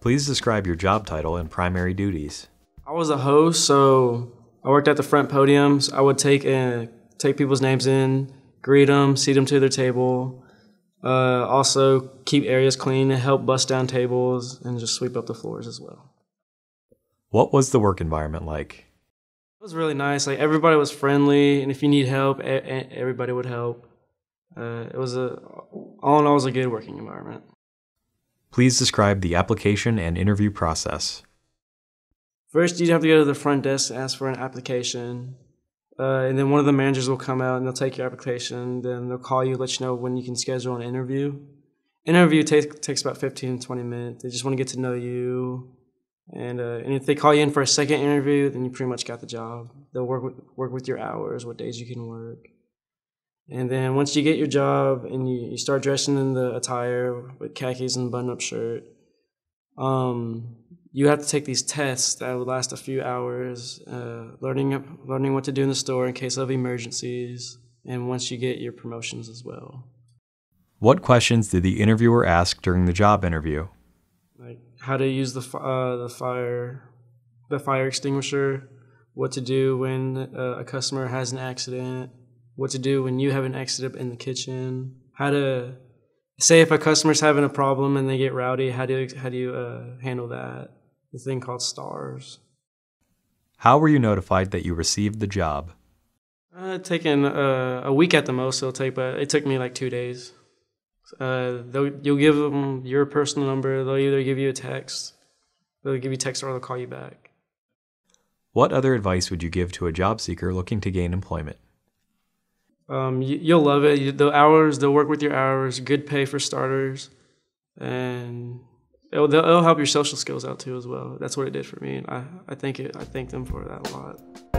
Please describe your job title and primary duties. I was a host, so I worked at the front podiums. I would take uh, take people's names in, greet them, seat them to their table. Uh, also, keep areas clean, and help bust down tables, and just sweep up the floors as well. What was the work environment like? It was really nice. Like everybody was friendly, and if you need help, everybody would help. Uh, it was a all in all, it was a good working environment. Please describe the application and interview process. First, you'd have to go to the front desk, and ask for an application, uh, and then one of the managers will come out and they'll take your application. Then they'll call you, let you know when you can schedule an interview. Interview takes takes about 15 to 20 minutes. They just want to get to know you, and uh, and if they call you in for a second interview, then you pretty much got the job. They'll work with work with your hours, what days you can work. And then once you get your job and you, you start dressing in the attire with khakis and button up shirt, um, you have to take these tests that would last a few hours, uh, learning learning what to do in the store in case of emergencies, and once you get your promotions as well. What questions did the interviewer ask during the job interview? Like how to use the uh, the fire the fire extinguisher, what to do when uh, a customer has an accident, what to do when you have an accident in the kitchen, how to say if a customer's having a problem and they get rowdy, how do you, how do you uh, handle that? The thing called stars. How were you notified that you received the job? Uh, taken uh, a week at the most. It'll take, but it took me like two days. Uh, they'll you'll give them your personal number. They'll either give you a text, they'll give you text, or they'll call you back. What other advice would you give to a job seeker looking to gain employment? Um, you, will love it. The hours, they'll work with your hours, good pay for starters, and it'll, it'll help your social skills out too as well. That's what it did for me, and I, I thank it. I thank them for that a lot.